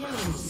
Killing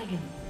Dragon.